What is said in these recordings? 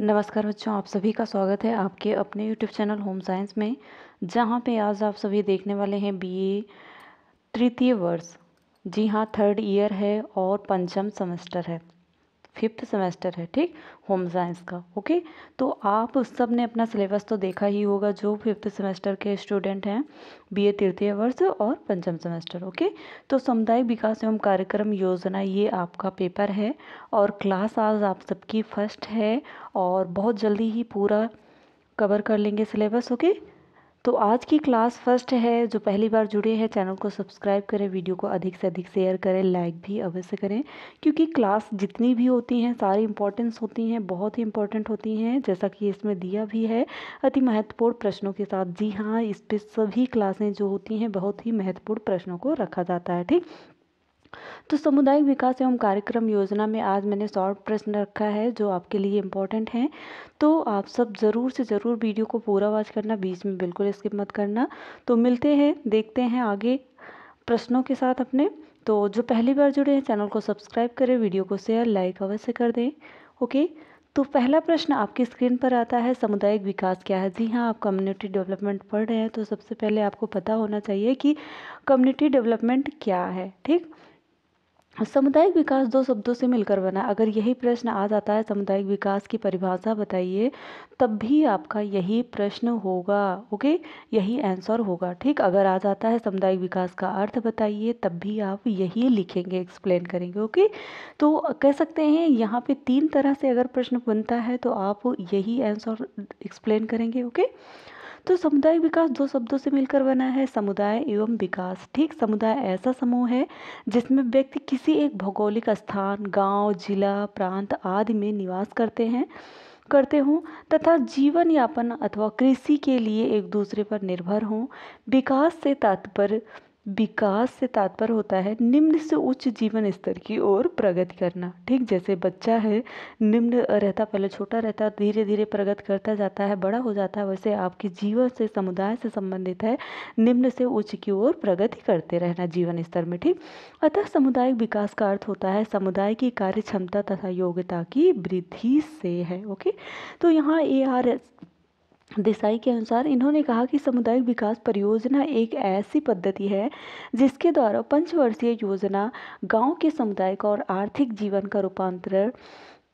नमस्कार बच्चों, आप सभी का स्वागत है आपके अपने यूट्यूब चैनल होम साइंस में, जहाँ पे आज आप सभी देखने वाले हैं बीए तृतीय वर्ष। जी हाँ थर्ड ईयर है और पंचम सेमेस्टर है। फिफ्थ सेमेस्टर है, ठीक? होम साइंस का, ओके? तो आप सबने अपना सिलेबस तो देखा ही होगा जो फिफ्थ सेमेस्टर के स्टूडेंट हैं, बीए तृतीय वर्ष और पंचम सेमेस्टर, ओके? तो सामुदायिक विकास एवं कार्यक्रम योजना ये आपका पेपर है और क्लास आज आप सबकी फ़र्स्ट है और बहुत जल्दी ही पूरा कवर कर लेंगे सिलेबस, ओके? तो आज की क्लास फ़र्स्ट है, जो पहली बार जुड़े हैं, चैनल को सब्सक्राइब करें, वीडियो को अधिक से अधिक शेयर करें, लाइक भी अवश्य करें, क्योंकि क्लास जितनी भी होती हैं, सारी इंपॉर्टेंस होती हैं, बहुत ही इंपॉर्टेंट होती हैं, जैसा कि इसमें दिया भी है, अति महत्वपूर्ण प्रश्नों के साथ। जी हाँ इस पर सभी क्लासें जो होती हैं, बहुत ही महत्वपूर्ण प्रश्नों को रखा जाता है, ठीक? तो सामुदायिक विकास एवं कार्यक्रम योजना में आज मैंने शॉर्ट प्रश्न रखा है, जो आपके लिए इम्पोर्टेंट हैं। तो आप सब ज़रूर से ज़रूर वीडियो को पूरा वॉच करना, बीच में बिल्कुल स्किप मत करना। तो मिलते हैं, देखते हैं आगे प्रश्नों के साथ अपने। तो जो पहली बार जुड़े हैं, चैनल को सब्सक्राइब करें, वीडियो को शेयर लाइक अवश्य कर दें। ओके तो पहला प्रश्न आपकी स्क्रीन पर आता है, सामुदायिक विकास क्या है? जी हाँ आप कम्युनिटी डेवलपमेंट पढ़ रहे हैं तो सबसे पहले आपको पता होना चाहिए कि कम्युनिटी डेवलपमेंट क्या है, ठीक? सामुदायिक विकास दो शब्दों से मिलकर बना अगर यही प्रश्न आ जाता है सामुदायिक विकास की परिभाषा बताइए, तब भी आपका यही प्रश्न होगा, ओके? यही आंसर होगा, ठीक? अगर आ जाता है सामुदायिक विकास का अर्थ बताइए, तब भी आप यही लिखेंगे एक्सप्लेन करेंगे, ओके? तो कह सकते हैं, यहाँ पे तीन तरह से अगर प्रश्न बनता है तो आप यही आंसर एक्सप्लेन करेंगे, ओके? तो समुदाय विकास दो शब्दों से मिलकर बना है समुदाय एवं विकास। ठीक समुदाय ऐसा समूह है जिसमें व्यक्ति किसी एक भौगोलिक स्थान गाँव, जिला प्रांत आदि में निवास करते हैं करते हों तथा जीवन यापन अथवा कृषि के लिए एक दूसरे पर निर्भर हों। विकास से तात्पर्य विकास से तात्पर्य होता है निम्न से उच्च जीवन स्तर की ओर प्रगति करना। ठीक जैसे बच्चा है, निम्न रहता पहले छोटा रहता धीरे धीरे प्रगति करता जाता है, बड़ा हो जाता है, वैसे आपके जीवन से, समुदाय से संबंधित है, निम्न से उच्च की ओर प्रगति करते रहना जीवन स्तर में। ठीक? अतः सामुदायिक विकास का अर्थ होता है समुदाय की कार्य क्षमता तथा योग्यता की वृद्धि से है। ओके? तो यहाँ ए आर देसाई के अनुसार इन्होंने कहा कि सामुदायिक विकास परियोजना एक ऐसी पद्धति है जिसके द्वारा पंचवर्षीय योजना गाँव के सामुदायिक और आर्थिक जीवन का रूपांतरण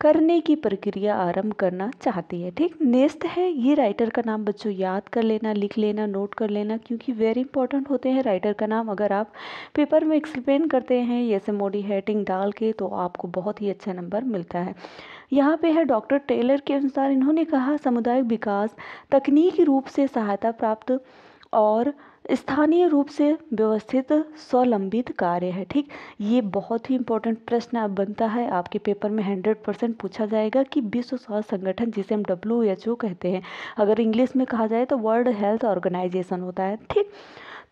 करने की प्रक्रिया आरंभ करना चाहती है। ठीक नेक्स्ट है, ये राइटर का नाम बच्चों याद कर लेना, लिख लेना नोट कर लेना, क्योंकि वेरी इंपॉर्टेंट होते हैं राइटर का नाम। अगर आप पेपर में एक्सप्लेन करते हैं, जैसे मोडी हेटिंग डाल के तो आपको बहुत ही अच्छा नंबर मिलता है। यहाँ पे है डॉक्टर टेलर के अनुसार इन्होंने कहा सामुदायिक विकास तकनीकी रूप से सहायता प्राप्त और स्थानीय रूप से व्यवस्थित, स्वलंबित कार्य है, ठीक? ये बहुत ही इंपॉर्टेंट प्रश्न अब बनता है। आपके पेपर में हंड्रेड परसेंट पूछा जाएगा कि विश्व स्वास्थ्य संगठन, जिसे हम डब्ल्यू एच ओ कहते हैं, अगर इंग्लिश में कहा जाए तो वर्ल्ड हेल्थ ऑर्गेनाइजेशन होता है, ठीक?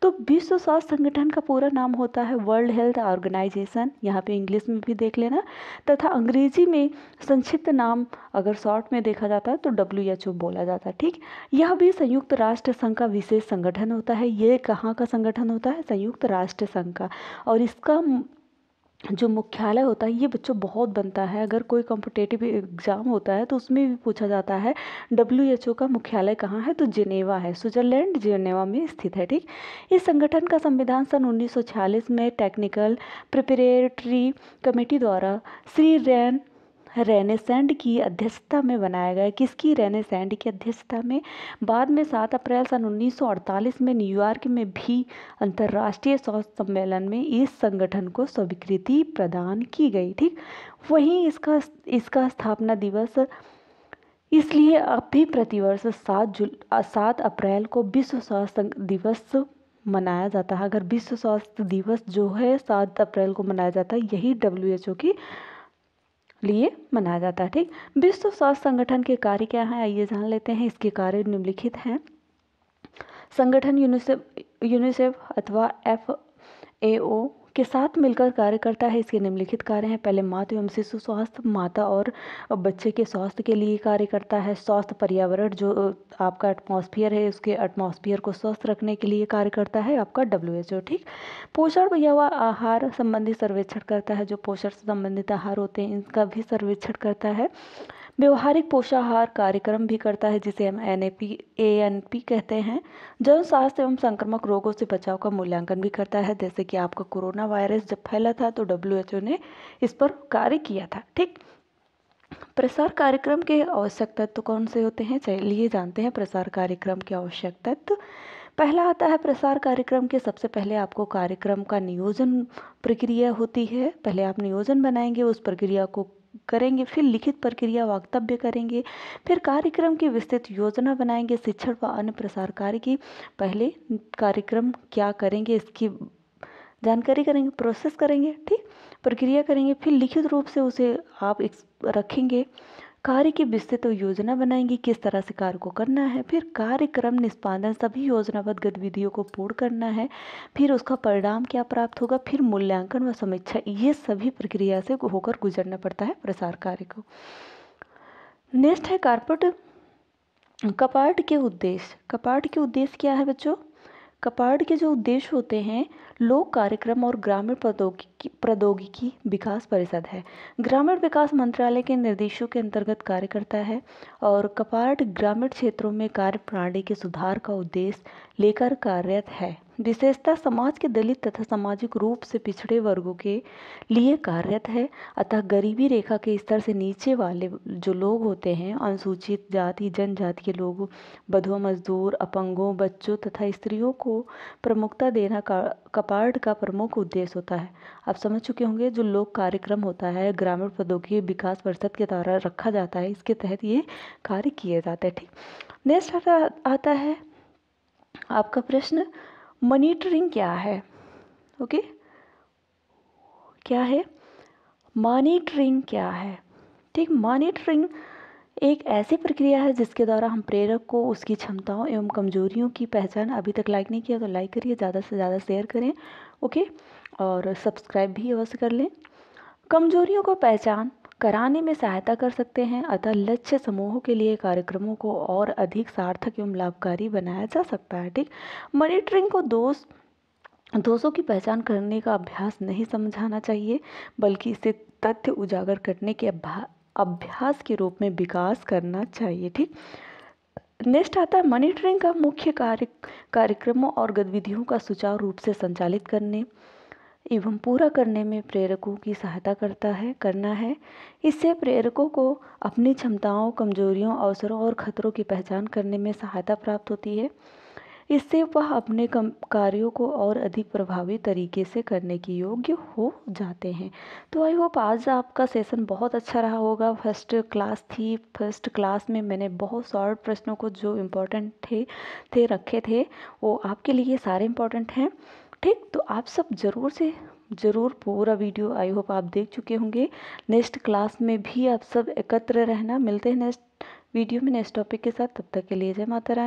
तो विश्व स्वास्थ्य संगठन का पूरा नाम होता है वर्ल्ड हेल्थ ऑर्गेनाइजेशन। यहाँ पे इंग्लिश में भी देख लेना। तथा अंग्रेज़ी में संक्षिप्त नाम अगर शॉर्ट में देखा जाता है तो डब्ल्यू एच ओ बोला जाता है, ठीक? यह भी संयुक्त राष्ट्र संघ का विशेष संगठन होता है। ये कहाँ का संगठन होता है? संयुक्त राष्ट्र संघ का। और इसका जो मुख्यालय होता है, ये बच्चों बहुत बनता है। अगर कोई कॉम्पिटेटिव एग्ज़ाम होता है तो उसमें भी पूछा जाता है डब्ल्यू एच ओ का मुख्यालय कहाँ है? तो जिनेवा है, स्विट्ज़रलैंड, जिनेवा में स्थित है, ठीक? इस संगठन का संविधान सन 1946 में टेक्निकल प्रिपरेटरी कमेटी द्वारा श्री रैन रेनेसेंड की अध्यक्षता में बनाया गया किसकी रेनेसेंड की अध्यक्षता में? बाद में सात अप्रैल सन 1948 में न्यूयॉर्क में भी अंतर्राष्ट्रीय स्वास्थ्य सम्मेलन में इस संगठन को स्वीकृति प्रदान की गई, ठीक? वहीं इसका इसका स्थापना दिवस, इसलिए अब भी प्रतिवर्ष सात जुल, सात अप्रैल को विश्व स्वास्थ्य दिवस मनाया जाता है। अगर विश्व स्वास्थ्य दिवस जो है, सात अप्रैल को मनाया जाता है, यही डब्ल्यू एच ओ की लिए मनाया जाता है, ठीक? विश्व स्वास्थ्य संगठन के कार्य क्या हैं? आइए जान लेते हैं, इसके कार्य निम्नलिखित हैं। संगठन यूनिसेफ यूनिसेफ अथवा एफ़ ए ओ के साथ मिलकर कार्य करता है। इसके निम्नलिखित कार्य हैं। पहले माता एवं शिशु स्वास्थ्य, माता और बच्चे के स्वास्थ्य के लिए कार्य करता है। स्वास्थ्य पर्यावरण जो आपका एटमॉस्फियर है, उसके एटमॉस्फियर को स्वस्थ रखने के लिए कार्य करता है आपका डब्ल्यू एच ओ ठीक? पोषण या आहार संबंधी सर्वेक्षण करता है। जो पोषण से संबंधित आहार होते हैं, इनका भी सर्वेक्षण करता है। व्यवहारिक पोषाहार कार्यक्रम भी करता है, जिसे हम N A P A N P कहते हैं। जन स्वास्थ्य एवं संक्रामक रोगों से बचाव का मूल्यांकन भी करता है। जैसे कि आपका कोरोना वायरस जब फैला था तो डब्ल्यू एच ओ ने इस पर कार्य किया था। ठीक। प्रसार कार्यक्रम के आवश्यक तत्व कौन से होते हैं? चलिए जानते हैं प्रसार कार्यक्रम के आवश्यक तत्व। पहला आता है प्रसार कार्यक्रम के। सबसे पहले आपको कार्यक्रम का नियोजन प्रक्रिया होती है। पहले आप नियोजन बनाएँगे, उस प्रक्रिया को करेंगे, फिर लिखित प्रक्रिया, वक्तव्य करेंगे, फिर कार्यक्रम की विस्तृत योजना बनाएँगे, शिक्षण व अन्य प्रसार कार्य की। पहले कार्यक्रम क्या करेंगे, इसकी जानकारी करेंगे, प्रोसेस करेंगे, ठीक? प्रक्रिया करेंगे, फिर लिखित रूप से उसे आप रखेंगे। कार्य की विस्तृत योजना बनाएँगे, किस तरह से कार्य को करना है, फिर कार्यक्रम निष्पादन, सभी योजनाबद्ध गतिविधियों को पूर्ण करना है, फिर उसका परिणाम क्या प्राप्त होगा, फिर मूल्यांकन व समीक्षा, ये सभी प्रक्रिया से होकर गुजरना पड़ता है प्रसार कार्य को। नेक्स्ट है कारपेट। कपाट के उद्देश्य। कपाट के उद्देश्य क्या है बच्चों? कपाट के जो उद्देश्य होते हैं लोक कार्यक्रम और ग्रामीण प्रौद्योगिकी प्रौद्योगिकी विकास परिषद है। ग्रामीण विकास मंत्रालय के निर्देशों के अंतर्गत कार्य करता है और कपाट ग्रामीण क्षेत्रों में कार्य प्रणाली के सुधार का उद्देश्य लेकर कार्यरत है। विशेषता समाज के दलित तथा सामाजिक रूप से पिछड़े वर्गों के लिए कार्यरत है। अतः गरीबी रेखा के स्तर से नीचे वाले जो लोग होते हैं, अनुसूचित जाति, जनजाति के लोग बधुआ मजदूर, अपंगों, बच्चों तथा स्त्रियों को प्रमुखता देना का, कपाट का प्रमुख उद्देश्य होता है। आप समझ चुके होंगे, जो लोक कार्यक्रम होता है, ग्रामीण प्रौद्योगिकी विकास परिषद के द्वारा रखा जाता है, इसके तहत ये कार्य किए जाते हैं, ठीक। नेक्स्ट आता है आपका प्रश्न मॉनिटरिंग क्या है? ओके क्या है? मॉनिटरिंग क्या है? ठीक मॉनिटरिंग एक ऐसी प्रक्रिया है जिसके द्वारा हम प्रेरक को उसकी क्षमताओं एवं कमजोरियों की पहचान अभी तक लाइक नहीं किया तो लाइक करिए, ज़्यादा से ज़्यादा शेयर करें ओके और सब्सक्राइब भी अवश्य कर लें। कमजोरियों को पहचान कराने में सहायता कर सकते हैं, अतः लक्ष्य समूहों के लिए कार्यक्रमों को और अधिक सार्थक एवं लाभकारी बनाया जा सकता है, ठीक? मॉनिटरिंग को दोष, दोषों की पहचान करने का अभ्यास नहीं समझाना चाहिए, बल्कि इसे तथ्य उजागर करने के अभ्यास के रूप में विकास करना चाहिए, ठीक? नेक्स्ट आता है मॉनिटरिंग का मुख्य कार्य, कार्यक्रमों और गतिविधियों का सुचारू रूप से संचालित करने। एवं पूरा करने में प्रेरकों की सहायता करता है, करना है। इससे प्रेरकों को अपनी क्षमताओं, कमजोरियों, अवसरों और खतरों की पहचान करने में सहायता प्राप्त होती है। इससे वह अपने कम, कार्यों को और अधिक प्रभावी तरीके से करने के योग्य हो जाते हैं। तो आई होप आज आपका सेशन बहुत अच्छा रहा होगा। फ़र्स्ट क्लास थी, फ़र्स्ट क्लास में मैंने बहुत शॉर्ट प्रश्नों को जो इम्पोर्टेंट थे थे रखे थे, वो आपके लिए सारे इम्पोर्टेंट हैं। ठीक? तो आप सब ज़रूर से ज़रूर पूरा वीडियो, आई होप आप देख चुके होंगे। नेक्स्ट क्लास में भी आप सब एकत्र रहना। मिलते हैं नेक्स्ट वीडियो में, नेक्स्ट टॉपिक के साथ। तब तक के लिए जय माता रानी।